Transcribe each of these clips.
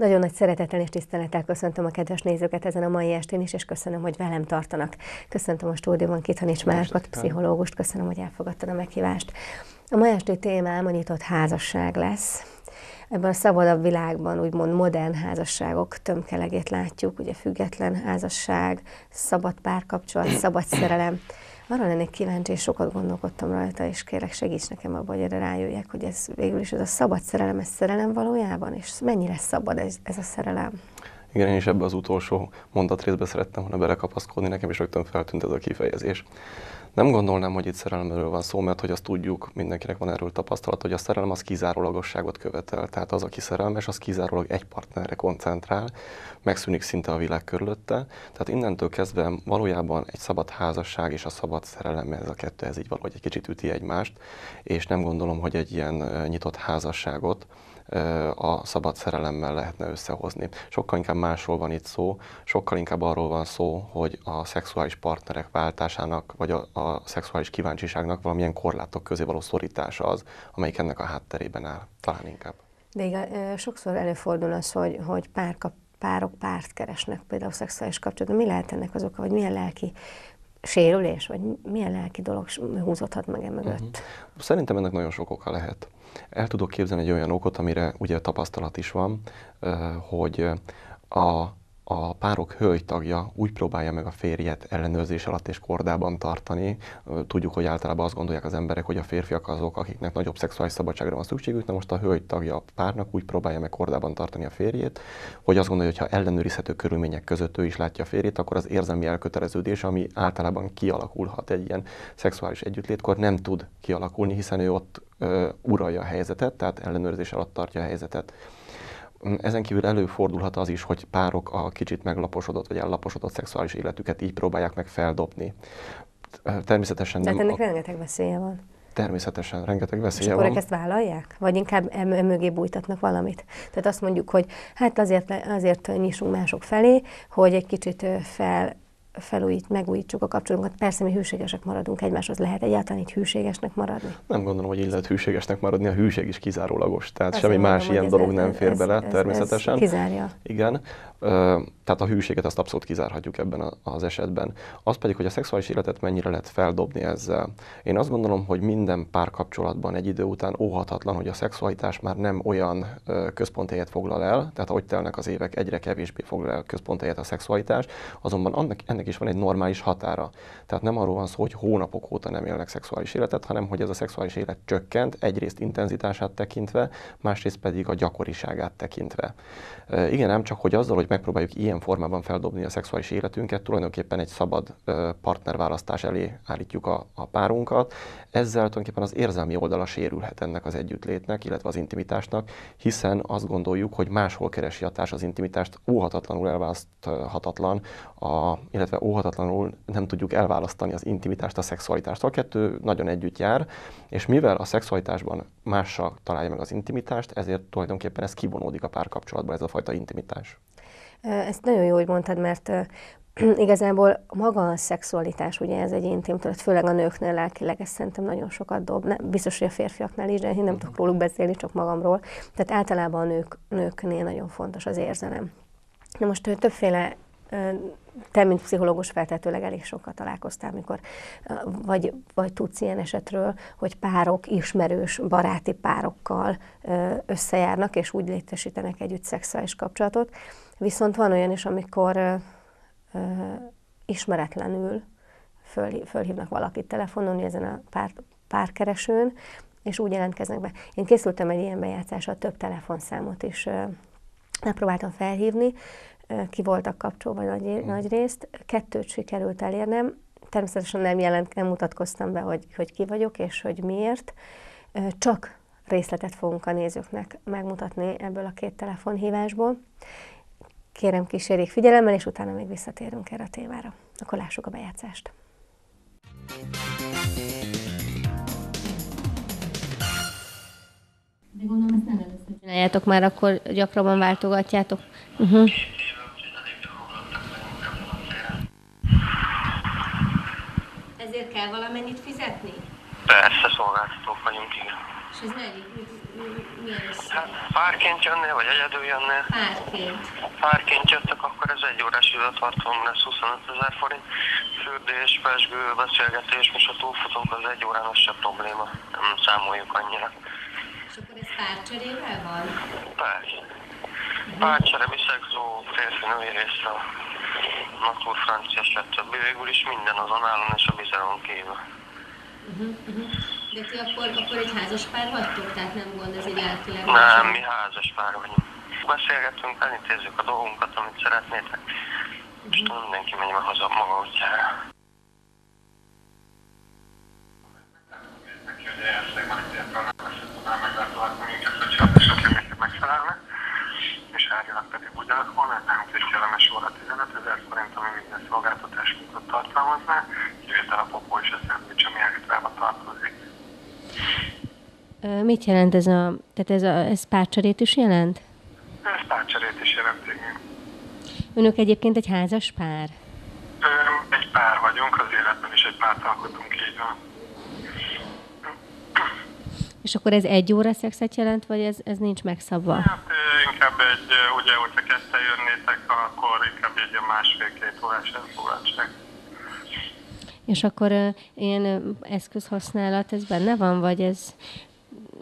Nagyon nagy szeretettel és tisztelettel köszöntöm a kedves nézőket ezen a mai estén is, és köszönöm, hogy velem tartanak. Köszöntöm a stúdióban Kitanics Márkot, pszichológust, köszönöm, hogy elfogadtad a meghívást. A mai esti témám a nyitott házasság lesz. Ebben a szabadabb világban úgymond modern házasságok tömkelegét látjuk, ugye független házasság, szabad párkapcsolat, szabad szerelem. Arra lennék kíváncsi, és sokat gondolkodtam rajta, és kérlek segíts nekem abban, hogy erre rájöjjek, hogy ez végül is ez a szabad szerelem, ez szerelem valójában, és mennyire szabad ez, ez a szerelem? Igen, én is ebbe az utolsó mondatrészbe szerettem volna belekapaszkodni, nekem is rögtön feltűnt ez a kifejezés. Nem gondolnám, hogy itt szerelemről van szó, mert hogy azt tudjuk, mindenkinek van erről tapasztalat, hogy a szerelem az kizárólagosságot követel. Tehát az, aki szerelmes, az kizárólag egy partnerre koncentrál, megszűnik szinte a világ körülötte. Tehát innentől kezdve valójában egy szabad házasság és a szabad szerelem, ez a kettő, ez így valahogy egy kicsit üti egymást, és nem gondolom, hogy egy ilyen nyitott házasságot a szabad szerelemmel lehetne összehozni. Sokkal inkább másról van itt szó, sokkal inkább arról van szó, hogy a szexuális partnerek váltásának, vagy a, a szexuális kíváncsiságnak valamilyen korlátok közé való szorítása az, amelyik ennek a hátterében áll, talán inkább. De igen, sokszor előfordul az, hogy, hogy pár kap, párok párt keresnek például szexuális kapcsolatban. Mi lehet ennek az oka, vagy milyen lelki sérülés, vagy milyen lelki dolog húzódhat meg e mögött? Uh-huh. Szerintem ennek nagyon sok oka lehet. El tudok képzelni egy olyan okot, amire ugye tapasztalat is van, hogy a a párok hölgytagja úgy próbálja meg a férjet ellenőrzés alatt és kordában tartani. Tudjuk, hogy általában azt gondolják az emberek, hogy a férfiak azok, akiknek nagyobb szexuális szabadságra van szükségük, na most a hölgytagja a párnak úgy próbálja meg kordában tartani a férjét, hogy azt gondolja, hogy ha ellenőrizhető körülmények között ő is látja a férjét, akkor az érzelmi elköteleződés, ami általában kialakulhat egy ilyen szexuális együttlétkor, nem tud kialakulni, hiszen ő ott uh, uralja a helyzetet, tehát ellenőrzés alatt tartja a helyzetet. Ezen kívül előfordulhat az is, hogy párok a kicsit meglaposodott vagy ellaposodott szexuális életüket így próbálják meg feldobni. Természetesen nem... Tehát ennek a... rengeteg veszélye van. Természetesen, rengeteg veszélye És akkor van. ezt vállalják? Vagy inkább mögé bújtatnak valamit? Tehát azt mondjuk, hogy hát azért, azért nyissunk mások felé, hogy egy kicsit fel felújít, megújítsuk a kapcsolatunkat. Persze mi hűségesek maradunk egymáshoz. Lehet egyáltalán így hűségesnek maradni? Nem gondolom, hogy így lehet hűségesnek maradni. A hűség is kizárólagos. Tehát Ezt semmi mondom, más ilyen dolog nem fér ez, bele ez, természetesen. Ez kizárja. Igen. Tehát a hűséget azt abszolút kizárhatjuk ebben az esetben. Az pedig, hogy a szexuális életet mennyire lehet feldobni ezzel. Én azt gondolom, hogy minden párkapcsolatban egy idő után óhatatlan, hogy a szexualitás már nem olyan központhelyet foglal el, tehát ahogy telnek az évek, egyre kevésbé foglal el központhelyet a szexualitás, azonban annak, ennek is van egy normális határa. Tehát nem arról van szó, hogy hónapok óta nem élnek szexuális életet, hanem hogy ez a szexuális élet csökkent, egyrészt intenzitását tekintve, másrészt pedig a gyakoriságát tekintve. Igen, nem csak, hogy azzal, hogy megpróbáljuk ilyen formában feldobni a szexuális életünket, tulajdonképpen egy szabad partnerválasztás elé állítjuk a, a párunkat. Ezzel tulajdonképpen az érzelmi oldala sérülhet ennek az együttlétnek, illetve az intimitásnak, hiszen azt gondoljuk, hogy máshol keresi a társ az intimitást, óhatatlanul elválaszthatatlan, a, illetve óhatatlanul nem tudjuk elválasztani az intimitást a szexualitást. A kettő nagyon együtt jár, és mivel a szexualitásban mással találja meg az intimitást, ezért tulajdonképpen ez kivonódik a párkapcsolatban, ez a fajta intimitás. Ezt nagyon jó, hogy mondtad, mert igazából maga a szexualitás, ugye ez egy intim tudat, főleg a nőknél lelkileg, ez szerintem nagyon sokat dob. Ne, biztos, hogy a férfiaknál is, de én nem tudok róluk beszélni, csak magamról. Tehát általában a nők, nőknél nagyon fontos az érzelem. Na most többféle te, mint pszichológus feltetőleg elég sokat találkoztál, amikor vagy, vagy tudsz ilyen esetről, hogy párok, ismerős, baráti párokkal összejárnak, és úgy létesítenek együtt szexuális kapcsolatot. Viszont van olyan is, amikor ö, ö, ismeretlenül föl, fölhívnak valakit telefonon, ezen a pár, párkeresőn, és úgy jelentkeznek be. Én készültem egy ilyen bejátszással, több telefonszámot is megpróbáltam felhívni, ki voltak kapcsolva nagy, mm. nagy részt, kettőt sikerült elérnem, természetesen nem jelent, nem mutatkoztam be, hogy, hogy ki vagyok, és hogy miért, csak részletet fogunk a nézőknek megmutatni ebből a két telefonhívásból. Kérem kísérjék figyelemmel, és utána még visszatérünk erre a témára. Akkor lássuk a bejátszást. De gondolom ezt nem először csináljátok már, akkor gyakrabban váltogatjátok. Uh-huh. Ezért kell valamennyit fizetni? Persze, szolgáltatók vagyunk, igen. És ez mennyi? Milyen? Hát párként jönnél, vagy egyedül jönnél? Párként. Párként jöttek, akkor ez egy órás időtartom lesz 25 ezer forint. Fürdés, pesgő, beszélgetés, most ha túlfutunk, az egy órán az se probléma. Nem számoljuk annyira. És akkor ez párcserével van? Persze. Párcsere, biszegzó, férfi női részre, natur, francia, stb. Végül is minden az análon és a bizeron kívül. Uh-huh, uh-huh. De ti akkor, akkor egy házas pár vagytok, tehát nem gond, ez egy lelkileg Nem, mi házas pár vagyunk. Beszélgetünk, elintézzük a dolgunkat, amit szeretnétek, és mindenki megy meg haza maga útjára. és árjának pedig ugyanaz volna, ez nálunk egy kellemes óra 15 ezer forint, ami minden szolgáltatás tartalmazná, kivétel a popó és a szendvics, ami extrába tartozik. Ö, Mit jelent ez a, tehát ez, a, ez párcserét is jelent? Ez párcserét is jelent, igen. Önök egyébként egy házas pár? Ö, Egy pár vagyunk, az életben is egy párt alkotunk, így van. És akkor ez egy óra szexet jelent, vagy ez, ez nincs megszabva? Hát inkább egy, ugye, hogyha ketten jönnétek, akkor inkább egy ilyen másfél-két órás elfoglaltság. És akkor ö, ilyen eszközhasználat, ez benne van, vagy ez,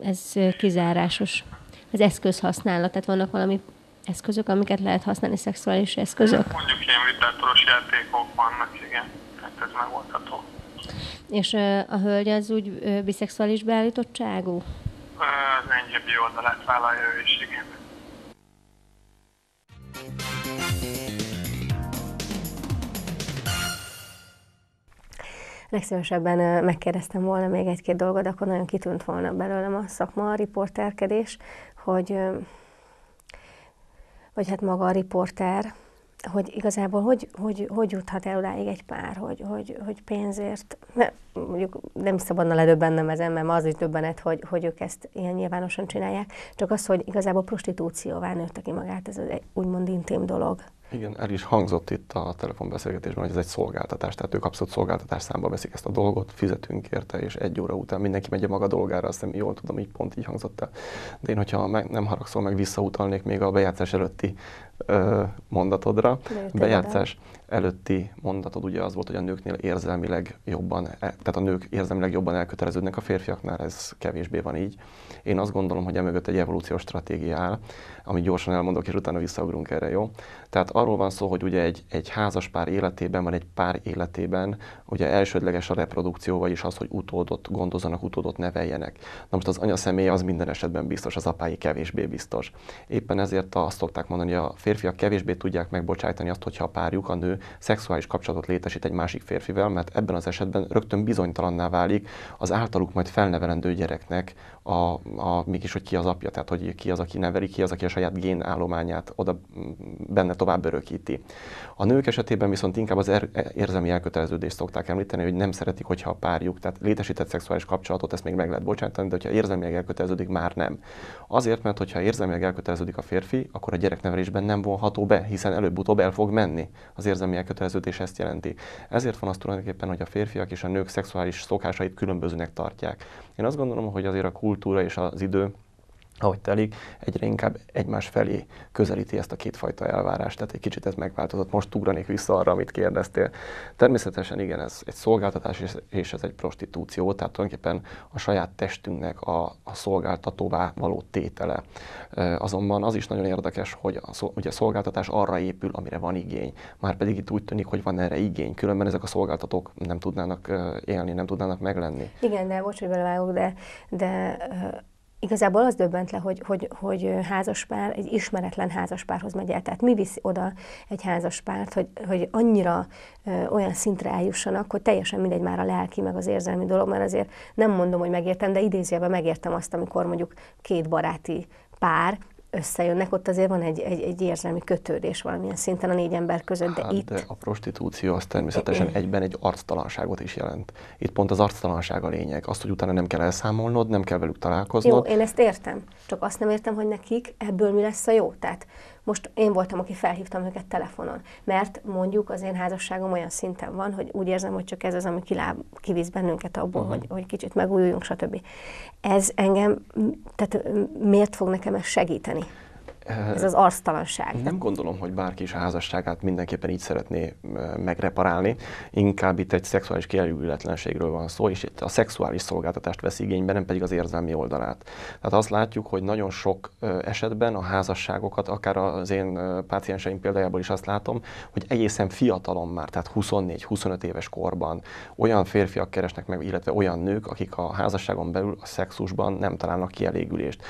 ez kizárásos? Az eszközhasználat, tehát vannak valami eszközök, amiket lehet használni, szexuális eszközök? Mondjuk ilyen vibrátoros játékok vannak, igen. Tehát ez megoldható. És a hölgy az úgy biszexuális beállítottságú? Az enyhébb oldalát vállalja ő is, igen. Legszívesebben megkérdeztem volna még egy-két dolgot, akkor nagyon kitűnt volna belőlem a szakma, a riporterkedés, hogy, vagy hát maga a riporter, hogy igazából hogy, hogy, hogy juthat el odáig egy pár, hogy, hogy, hogy pénzért, ne, mondjuk nem szabadna ledöbbennem ezen, mert az is döbbenet, hogy, hogy ők ezt ilyen nyilvánosan csinálják, csak az, hogy igazából prostitúcióvá nőtte ki magát ez az úgymond intim dolog. Igen, el is hangzott itt a telefonbeszélgetésben, hogy ez egy szolgáltatás, tehát ők abszolút szolgáltatás számba veszik ezt a dolgot, fizetünk érte, és egy óra után mindenki megy a maga dolgára, azt hiszem jól tudom, így pont így hangzott el. De én, hogyha meg, nem haragszol, meg visszautalnék még a bejátszás előtti mondatodra. Jöttél Bejátszás előtti mondatod ugye az volt, hogy a nőknél érzelmileg jobban, e- tehát a nők érzelmileg jobban elköteleződnek a férfiaknál, ez kevésbé van így. Én azt gondolom, hogy emögött egy evolúciós stratégia áll, amit gyorsan elmondok, és utána visszaugrunk erre, jó? Tehát arról van szó, hogy ugye egy, egy házas pár életében, vagy egy pár életében ugye elsődleges a reprodukció, vagyis az, hogy utódot gondozzanak, utódot neveljenek. Na most az anya személy az minden esetben biztos, az apái kevésbé biztos. Éppen ezért azt szokták mondani, hogy a férfiak kevésbé tudják megbocsájtani azt, hogyha a párjuk, a nő szexuális kapcsolatot létesít egy másik férfivel, mert ebben az esetben rögtön bizonytalanná válik az általuk majd felnevelendő gyereknek a, a, mégis, hogy ki az apja, tehát hogy ki az, aki neveli, ki az, aki a saját génállományát oda mm, benne tovább örökíti. A nők esetében viszont inkább az er, érzelmi elköteleződést szokták említeni, hogy nem szeretik, hogyha a párjuk, tehát létesített szexuális kapcsolatot, ezt még meg lehet bocsátani, de hogyha érzelmileg elköteleződik, már nem. Azért, mert hogyha érzelmileg elköteleződik a férfi, akkor a gyereknevelésben nem vonható be, hiszen előbb-utóbb el fog menni. Az érzelmi elköteleződés ezt jelenti. Ezért van az tulajdonképpen, hogy a férfiak és a nők szexuális szokásait különbözőnek tartják. Én azt gondolom, hogy azért a kultúra és az idő ahogy telik, egyre inkább egymás felé közelíti ezt a kétfajta elvárást, tehát egy kicsit ez megváltozott. Most ugranék vissza arra, amit kérdeztél. Természetesen igen, ez egy szolgáltatás és- ez egy prostitúció, tehát tulajdonképpen a saját testünknek a, a szolgáltatóvá való tétele. Azonban az is nagyon érdekes, hogy a ugye a szolgáltatás arra épül, amire van igény. Márpedig itt úgy tűnik, hogy van erre igény, különben ezek a szolgáltatók nem tudnának élni, nem tudnának meglenni. Igen, de bocs, hogy belevágok, de, de igazából az döbbent le, hogy, hogy, hogy házaspár egy ismeretlen házaspárhoz megy el. Tehát mi viszi oda egy házaspárt, hogy, hogy annyira ö, olyan szintre eljussanak, hogy teljesen mindegy már a lelki, meg az érzelmi dolog, mert azért nem mondom, hogy megértem, de idézőjelben megértem azt, amikor mondjuk két baráti pár összejönnek, ott azért van egy, egy, egy érzelmi kötődés valamilyen szinten a négy ember között, de Hát, itt... de a prostitúció az természetesen egyben egy arctalanságot is jelent. Itt pont az arctalanság a lényeg. Azt, hogy utána nem kell elszámolnod, nem kell velük Jó, találkoznod. én ezt értem, csak azt nem értem, hogy nekik ebből mi lesz a jó. Tehát Most én voltam, aki felhívtam őket telefonon, mert mondjuk az én házasságom olyan szinten van, hogy úgy érzem, hogy csak ez az, ami kiláb, kivisz bennünket abból, uh-huh. hogy, hogy kicsit megújuljunk, stb. Ez engem, tehát miért fog nekem ez segíteni? Ez az arctalanság. Nem gondolom, hogy bárki is a házasságát mindenképpen így szeretné megreparálni. Inkább itt egy szexuális kielégületlenségről van szó, és itt a szexuális szolgáltatást vesz igénybe, nem pedig az érzelmi oldalát. Tehát azt látjuk, hogy nagyon sok esetben a házasságokat, akár az én pácienseim példájából is azt látom, hogy egészen fiatalon már, tehát 24-25 éves korban olyan férfiak keresnek meg, illetve olyan nők, akik a házasságon belül a szexusban nem találnak kielégülést.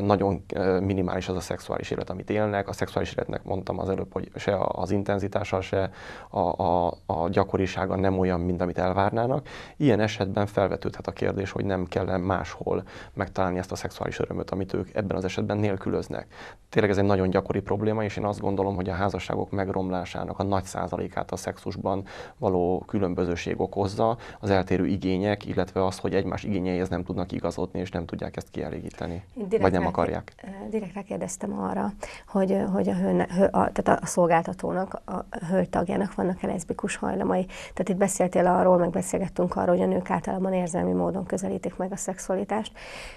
Nagyon minimális az a szexuális szexuális élet, amit élnek. A szexuális életnek mondtam az előbb, hogy se az intenzitása, se a, a, a gyakorisága nem olyan, mint amit elvárnának. Ilyen esetben felvetődhet a kérdés, hogy nem kell máshol megtalálni ezt a szexuális örömöt, amit ők ebben az esetben nélkülöznek. Tényleg ez egy nagyon gyakori probléma, és én azt gondolom, hogy a házasságok megromlásának a nagy százalékát a szexusban való különbözőség okozza, az eltérő igények, illetve az, hogy egymás igényeihez nem tudnak igazodni, és nem tudják ezt kielégíteni, vagy nem akarják. Direkt rákérdeztem arra, hogy, hogy a, hő, hő, a, tehát a szolgáltatónak, a hölgytagjának vannak-e leszbikus hajlamai. Tehát itt beszéltél arról, meg beszélgettünk arról, hogy a nők általában érzelmi módon közelítik meg a szexualitást.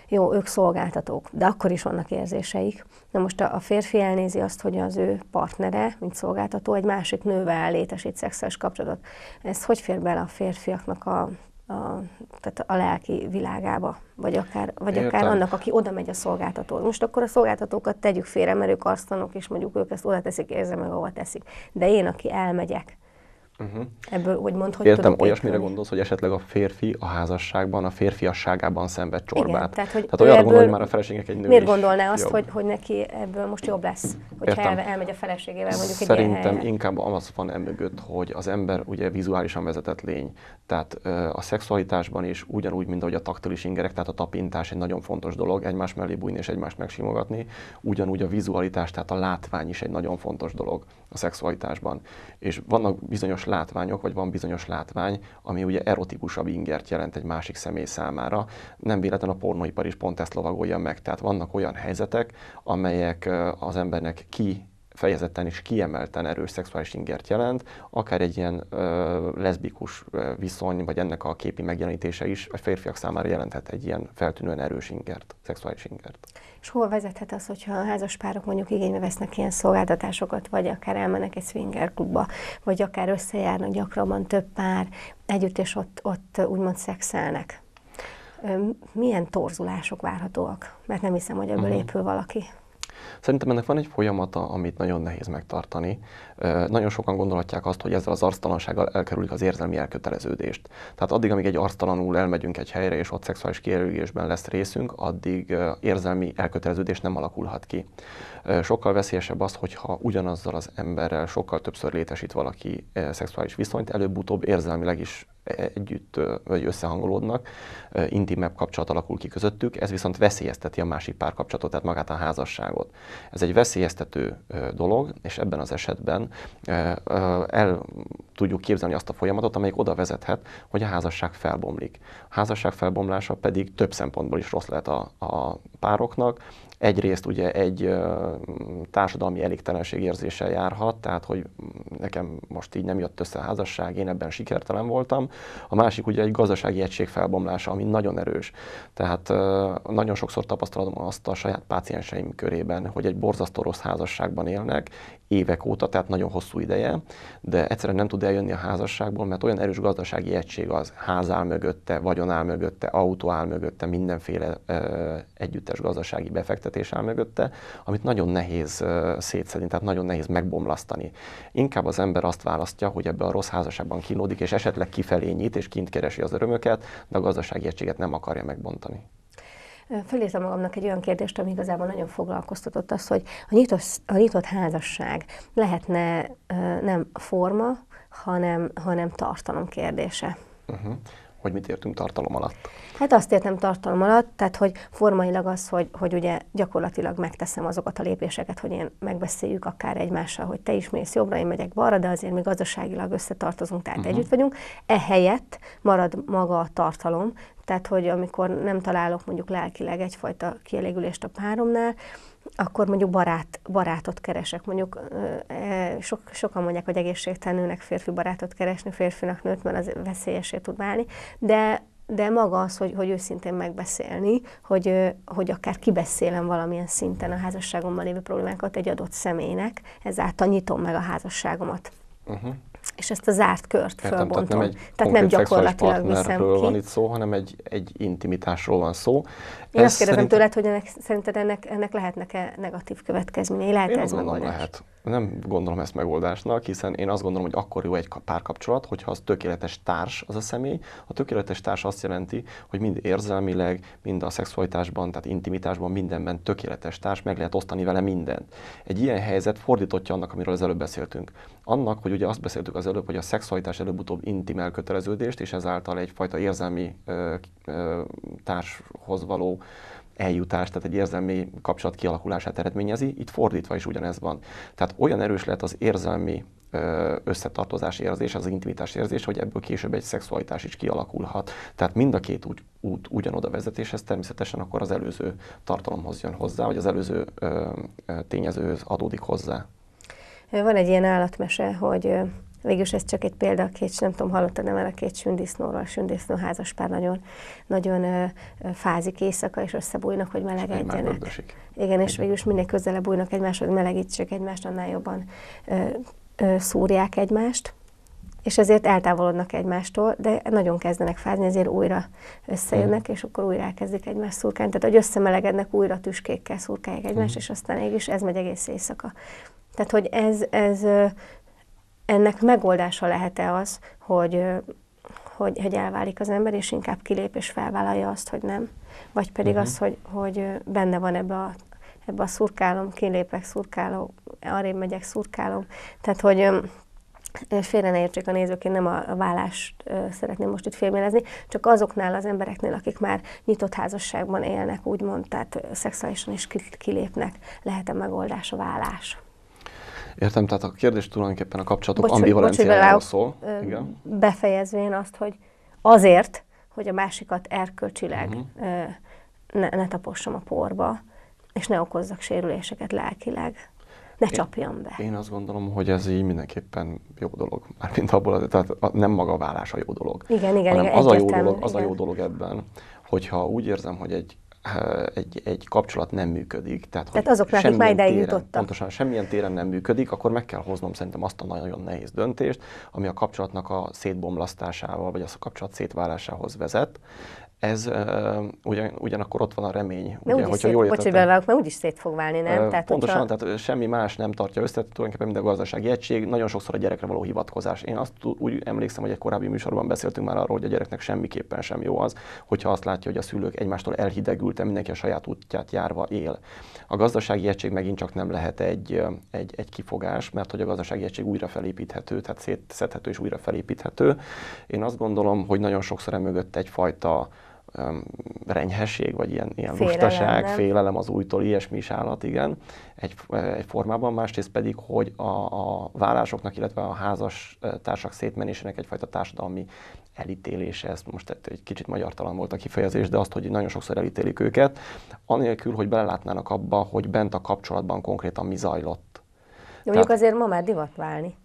Jó, ők szolgáltatók, de akkor is vannak érzéseik. Na most a, a férfi elnézi azt, hogy az ő partnere, mint szolgáltató, egy másik nővel létesít szexuális kapcsolatot. Ez hogy fér bele a férfiaknak a a, tehát a lelki világába, vagy akár, vagy akár annak, aki oda megy a szolgáltató. Most akkor a szolgáltatókat tegyük félre, mert ők arctanok, és mondjuk ők ezt oda teszik, érzem meg, ahova teszik. De én, aki elmegyek, Uh-huh. Ebből úgymond, hogy Értem, olyasmire gondolsz, hogy esetleg a férfi a házasságban, a férfiasságában szenved csorbát. Igen, tehát, hogy tehát olyanra gondol, hogy már a feleségek egy nő Miért gondolná azt, hogy, hogy neki ebből most jobb lesz, hogyha el, elmegy a feleségével mondjuk Szerintem egy Szerintem inkább az van emögött, hogy az ember ugye vizuálisan vezetett lény. Tehát a szexualitásban is ugyanúgy, mint ahogy a taktilis ingerek, tehát a tapintás egy nagyon fontos dolog, egymás mellé bújni és egymást megsimogatni, ugyanúgy a vizualitás, tehát a látvány is egy nagyon fontos dolog a szexualitásban. És vannak bizonyos látványok, vagy van bizonyos látvány, ami ugye erotikusabb ingert jelent egy másik személy számára. Nem véletlen a pornóipar is pont ezt lovagolja meg. Tehát vannak olyan helyzetek, amelyek az embernek ki fejezetten és kiemelten erős szexuális ingert jelent, akár egy ilyen ö, leszbikus viszony, vagy ennek a képi megjelenítése is a férfiak számára jelenthet egy ilyen feltűnően erős ingert, szexuális ingert. És hol vezethet az, hogyha a házas párok mondjuk igénybe vesznek ilyen szolgáltatásokat, vagy akár elmennek egy swinger klubba, vagy akár összejárnak gyakrabban több pár együtt, és ott, ott úgymond szexelnek. Milyen torzulások várhatóak? Mert nem hiszem, hogy ebből uh-huh. épül valaki. Szerintem ennek van egy folyamata, amit nagyon nehéz megtartani. Nagyon sokan gondolhatják azt, hogy ezzel az arctalansággal elkerülik az érzelmi elköteleződést. Tehát addig, amíg egy arctalanul elmegyünk egy helyre, és ott szexuális kielégésben lesz részünk, addig érzelmi elköteleződés nem alakulhat ki. Sokkal veszélyesebb az, hogyha ugyanazzal az emberrel sokkal többször létesít valaki szexuális viszonyt, előbb-utóbb érzelmileg is együtt vagy összehangolódnak, intimebb kapcsolat alakul ki közöttük, ez viszont veszélyezteti a másik párkapcsolatot, tehát magát a házasságot. Ez egy veszélyeztető dolog, és ebben az esetben el tudjuk képzelni azt a folyamatot, amelyik oda vezethet, hogy a házasság felbomlik. A házasság felbomlása pedig több szempontból is rossz lehet a, a pároknak, egyrészt ugye egy társadalmi elégtelenség érzéssel járhat, tehát hogy nekem most így nem jött össze a házasság, én ebben sikertelen voltam. A másik ugye egy gazdasági egység felbomlása, ami nagyon erős. Tehát nagyon sokszor tapasztalom azt a saját pácienseim körében, hogy egy borzasztó rossz házasságban élnek, évek óta, tehát nagyon hosszú ideje, de egyszerűen nem tud eljönni a házasságból, mert olyan erős gazdasági egység az ház áll mögötte, vagyon áll mögötte, autó áll mögötte, mindenféle ö, együttes gazdasági befektetés áll mögötte, amit nagyon nehéz ö, szétszedni, tehát nagyon nehéz megbomlasztani. Inkább az ember azt választja, hogy ebbe a rossz házasságban kínódik, és esetleg kifelé nyit, és kint keresi az örömöket, de a gazdasági egységet nem akarja megbontani. Fölírtam magamnak egy olyan kérdést, ami igazából nagyon foglalkoztatott, az, hogy a nyitott, a nyitott házasság lehetne nem forma, hanem, hanem tartalom kérdése. Uh-huh. Hogy mit értünk tartalom alatt? Hát azt értem tartalom alatt, tehát hogy formailag az, hogy, hogy ugye gyakorlatilag megteszem azokat a lépéseket, hogy én megbeszéljük akár egymással, hogy te is mész jobbra, én megyek balra, de azért mi gazdaságilag összetartozunk, tehát uh-huh. együtt vagyunk. Ehelyett marad maga a tartalom, tehát hogy amikor nem találok mondjuk lelkileg egyfajta kielégülést a páromnál, akkor mondjuk barát, barátot keresek. Mondjuk e, sok, sokan mondják, hogy egészségtelenülnek férfi barátot keresni, férfinak nőt, mert az veszélyesé tud válni, de de maga az, hogy, hogy őszintén megbeszélni, hogy, hogy akár kibeszélem valamilyen szinten a házasságomban lévő problémákat egy adott személynek, ezáltal nyitom meg a házasságomat. Uh-huh és ezt a zárt kört Értem, fölbontom. Tehát nem, egy tehát nem gyakorlatilag viszem ki. van itt szó, hanem egy, egy intimitásról van szó. Én ez azt kérdezem szerint... tőled, hogy ennek, szerinted ennek, ennek lehetnek-e negatív következményei? Lehet Én ez gondolom, lehet nem gondolom ezt megoldásnak, hiszen én azt gondolom, hogy akkor jó egy párkapcsolat, hogyha az tökéletes társ az a személy. A tökéletes társ azt jelenti, hogy mind érzelmileg, mind a szexualitásban, tehát intimitásban, mindenben tökéletes társ, meg lehet osztani vele mindent. Egy ilyen helyzet fordítottja annak, amiről az előbb beszéltünk. Annak, hogy ugye azt beszéltük az előbb, hogy a szexualitás előbb-utóbb intim elköteleződést, és ezáltal egyfajta érzelmi ö, ö, társhoz való eljutást, tehát egy érzelmi kapcsolat kialakulását eredményezi, itt fordítva is ugyanez van. Tehát olyan erős lehet az érzelmi összetartozás érzés, az intimitás érzés, hogy ebből később egy szexualitás is kialakulhat. Tehát mind a két út, út ugyanoda vezet, és ez természetesen akkor az előző tartalomhoz jön hozzá, vagy az előző ö, tényezőhöz adódik hozzá. Van egy ilyen állatmese, hogy Végülis ez csak egy példa, a két, nem tudom, hallottad nem el a két sündisznóról, a sündisznó házaspár nagyon, nagyon ö, fázik éjszaka, és összebújnak, hogy melegedjenek. Igen, és végülis minél közelebb bújnak egymáshoz, melegítsék egymást, annál jobban ö, ö, szúrják egymást és ezért eltávolodnak egymástól, de nagyon kezdenek fázni, ezért újra összejönnek, és akkor újra elkezdik egymást szurkálni. Tehát, hogy összemelegednek, újra tüskékkel szurkálják egymást, mm. és aztán mégis ez megy egész éjszaka. Tehát, hogy ez, ez ennek megoldása lehet-e az, hogy, hogy, hogy elválik az ember, és inkább kilép és felvállalja azt, hogy nem? Vagy pedig uh-huh. az, hogy, hogy benne van ebbe a, ebbe a szurkálom, kilépek, szurkálom, arrébb megyek, szurkálom. Tehát, hogy félre ne értsék a nézők, én nem a, vállást szeretném most itt filmélezni, csak azoknál az embereknél, akik már nyitott házasságban élnek, úgymond, tehát szexuálisan is kilépnek, lehet-e megoldás a vállás? Értem, tehát a kérdés tulajdonképpen a kapcsolatok bocs, ambivalenciájáról szól. Igen. Befejezvén azt, hogy azért, hogy a másikat erkölcsileg uh-huh. ne, ne tapossam a porba, és ne okozzak sérüléseket lelkileg. Ne én, csapjam be. Én azt gondolom, hogy ez így mindenképpen jó dolog. Mármint abból, tehát nem maga a vállás a jó dolog. Igen, igen, igen. Az, a jó dolog, az igen. a jó dolog ebben, hogyha úgy érzem, hogy egy egy, egy kapcsolat nem működik. Tehát, tehát azoknak, akik már ideig jutottak. Pontosan, semmilyen téren nem működik, akkor meg kell hoznom szerintem azt a nagyon nehéz döntést, ami a kapcsolatnak a szétbomlasztásával, vagy az a kapcsolat szétválásához vezet ez uh, ugyan, ugyanakkor ott van a remény. De ugye, hogyha jól bocs, mert úgyis szét fog válni, nem? Uh, tehát, pontosan, hogyha... tehát semmi más nem tartja össze, tulajdonképpen minden gazdasági egység, nagyon sokszor a gyerekre való hivatkozás. Én azt úgy emlékszem, hogy egy korábbi műsorban beszéltünk már arról, hogy a gyereknek semmiképpen sem jó az, hogyha azt látja, hogy a szülők egymástól elhidegülten mindenki a saját útját járva él. A gazdasági egység megint csak nem lehet egy, egy, egy kifogás, mert hogy a gazdasági egység újra felépíthető, tehát szétszedhető és újra felépíthető. Én azt gondolom, hogy nagyon sokszor emögött egyfajta renyhesség, vagy ilyen, ilyen félelem, lustaság, nem? félelem az újtól, ilyesmi is állat, igen, egy, egy formában. Másrészt pedig, hogy a, a vállásoknak, illetve a házas társak szétmenésének egyfajta társadalmi elítélése, ez most egy kicsit magyartalan volt a kifejezés, de azt, hogy nagyon sokszor elítélik őket, anélkül, hogy belelátnának abba, hogy bent a kapcsolatban konkrétan mi zajlott. De mondjuk Tehát, azért ma már divat válni.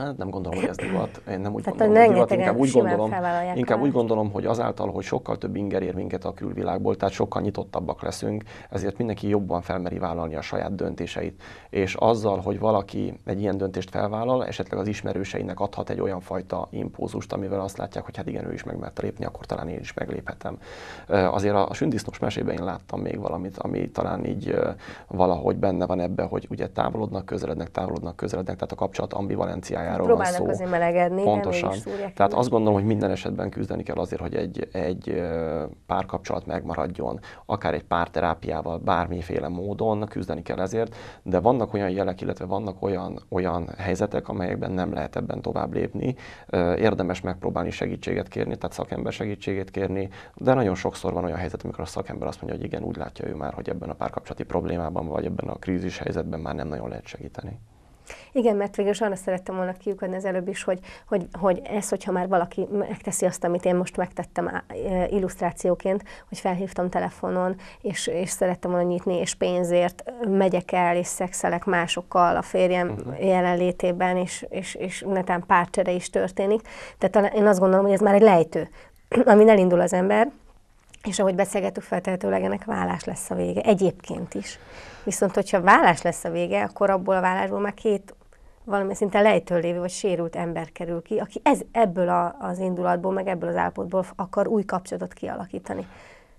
Hát nem gondolom, hogy ez divat. Én nem úgy Tehát gondolom, hogy divat, inkább úgy gondolom, inkább úgy gondolom, hogy azáltal, hogy sokkal több inger ér minket a külvilágból, tehát sokkal nyitottabbak leszünk, ezért mindenki jobban felmeri vállalni a saját döntéseit. És azzal, hogy valaki egy ilyen döntést felvállal, esetleg az ismerőseinek adhat egy olyan fajta impulzust, amivel azt látják, hogy hát igen, ő is megmerte lépni, akkor talán én is megléphetem. Azért a sündisznós mesében én láttam még valamit, ami talán így valahogy benne van ebbe, hogy ugye távolodnak, közelednek, távolodnak, közelednek, tehát a kapcsolat ambivalenciája pályáról Próbálnak van szó. azért melegedni, Pontosan. Tehát azt gondolom, hogy minden esetben küzdeni kell azért, hogy egy, egy párkapcsolat megmaradjon, akár egy párterápiával, bármiféle módon küzdeni kell ezért, de vannak olyan jelek, illetve vannak olyan, olyan helyzetek, amelyekben nem lehet ebben tovább lépni. Érdemes megpróbálni segítséget kérni, tehát szakember segítségét kérni, de nagyon sokszor van olyan helyzet, amikor a szakember azt mondja, hogy igen, úgy látja ő már, hogy ebben a párkapcsolati problémában, vagy ebben a krízis helyzetben már nem nagyon lehet segíteni. Igen, mert végül is arra szerettem volna kiukadni az előbb is, hogy, hogy, hogy ez, hogyha már valaki megteszi azt, amit én most megtettem illusztrációként, hogy felhívtam telefonon, és, és szerettem volna nyitni, és pénzért megyek el, és szexelek másokkal a férjem uh-huh. jelenlétében, és, és, és netán párcsere is történik. Tehát én azt gondolom, hogy ez már egy lejtő, amin elindul az ember, és ahogy beszélgettük, feltehetőleg ennek vállás lesz a vége. Egyébként is. Viszont, hogyha vállás lesz a vége, akkor abból a vállásból már két valami szinte lejtő lévő vagy sérült ember kerül ki, aki ez, ebből a, az indulatból, meg ebből az állapotból akar új kapcsolatot kialakítani.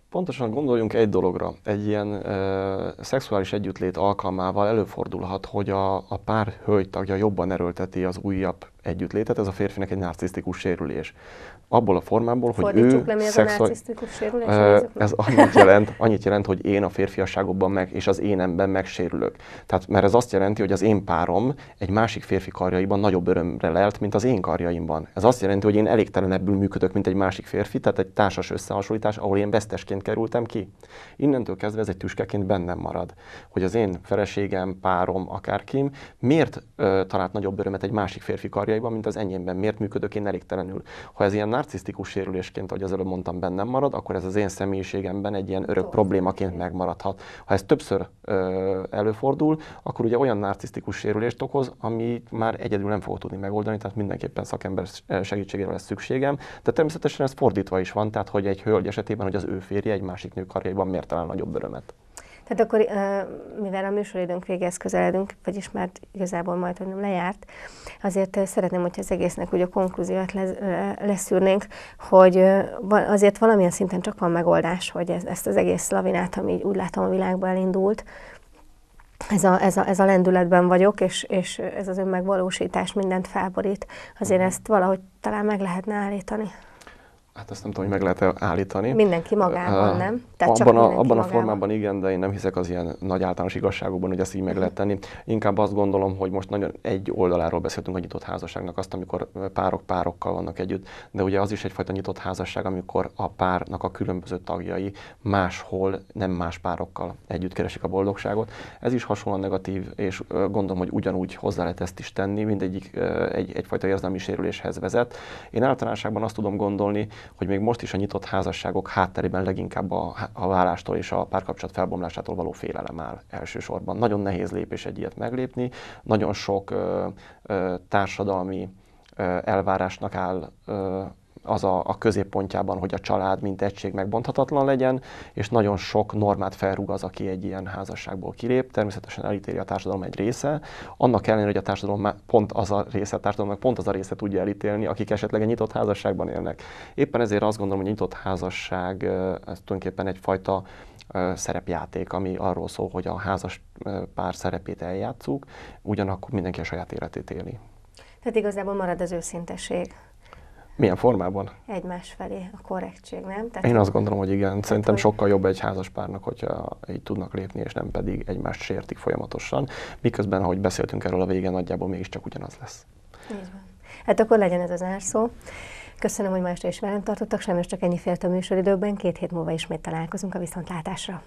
Pontosan gondoljunk egy dologra. Egy ilyen e, szexuális együttlét alkalmával előfordulhat, hogy a, a pár hölgytagja jobban erőlteti az újabb együttlétet, ez a férfinek egy narcisztikus sérülés abból a formából, hogy ő le, mi a Ez annyit jelent, annyit jelent, hogy én a férfiasságokban meg, és az énemben megsérülök. Tehát, mert ez azt jelenti, hogy az én párom egy másik férfi karjaiban nagyobb örömre lelt, mint az én karjaimban. Ez azt jelenti, hogy én elégtelenebbül működök, mint egy másik férfi, tehát egy társas összehasonlítás, ahol én vesztesként kerültem ki. Innentől kezdve ez egy tüskeként bennem marad, hogy az én feleségem, párom, akárkim miért ö, talált nagyobb örömet egy másik férfi karjaiban, mint az enyémben, miért működök én elégtelenül. Ha ez ilyen narcisztikus sérülésként, ahogy az előbb mondtam, bennem marad, akkor ez az én személyiségemben egy ilyen örök problémaként megmaradhat. Ha ez többször ö, előfordul, akkor ugye olyan narcisztikus sérülést okoz, ami már egyedül nem fog tudni megoldani, tehát mindenképpen szakember segítségére lesz szükségem. De természetesen ez fordítva is van, tehát hogy egy hölgy esetében, hogy az ő férje egy másik nő karjaiban miért talál nagyobb örömet. Tehát akkor, mivel a műsoridőnk végéhez közeledünk, vagyis már igazából majd, hogy nem lejárt, azért szeretném, hogy az egésznek úgy a konklúziót leszűrnénk, hogy azért valamilyen szinten csak van megoldás, hogy ezt az egész lavinát, ami úgy látom a világban elindult, ez a, ez, a, ez a lendületben vagyok, és, és ez az önmegvalósítás mindent felborít, azért mhm. ezt valahogy talán meg lehetne állítani. Hát azt nem tudom, hogy meg lehet állítani. Mindenki magában, uh, nem? Tehát abban, a, abban a formában igen, de én nem hiszek az ilyen nagy általános igazságokban, hogy ezt így meg lehet tenni. Inkább azt gondolom, hogy most nagyon egy oldaláról beszéltünk a nyitott házasságnak, azt, amikor párok párokkal vannak együtt, de ugye az is egyfajta nyitott házasság, amikor a párnak a különböző tagjai máshol, nem más párokkal együtt keresik a boldogságot. Ez is hasonlóan negatív, és gondolom, hogy ugyanúgy hozzá lehet ezt is tenni, mindegyik egy, egyfajta érzelmi sérüléshez vezet. Én általánosságban azt tudom gondolni, hogy még most is a nyitott házasságok hátterében leginkább a, a vállástól és a párkapcsolat felbomlásától való félelem áll elsősorban. Nagyon nehéz lépés egy ilyet meglépni, nagyon sok ö, ö, társadalmi elvárásnak áll az a, a középpontjában, hogy a család mint egység megbonthatatlan legyen, és nagyon sok normát felrúg az, aki egy ilyen házasságból kilép. Természetesen elítéli a társadalom egy része. Annak ellenére, hogy a társadalom pont az a része, a társadalomnak pont az a része tudja elítélni, akik esetleg egy nyitott házasságban élnek. Éppen ezért azt gondolom, hogy nyitott házasság ez tulajdonképpen egyfajta szerepjáték, ami arról szól, hogy a házas pár szerepét eljátszuk, ugyanakkor mindenki a saját életét éli. Tehát igazából marad az őszinteség. Milyen formában? Egymás felé a korrektség, nem? Tehát Én azt gondolom, hogy igen. Szerintem hogy... sokkal jobb egy házaspárnak, hogyha így tudnak lépni, és nem pedig egymást sértik folyamatosan. Miközben, ahogy beszéltünk erről a végén, nagyjából mégiscsak ugyanaz lesz. Így van. Hát akkor legyen ez az árszó. Köszönöm, hogy ma este is velem tartottak, sajnos csak ennyi félt a műsoridőben, két hét múlva ismét találkozunk a viszontlátásra.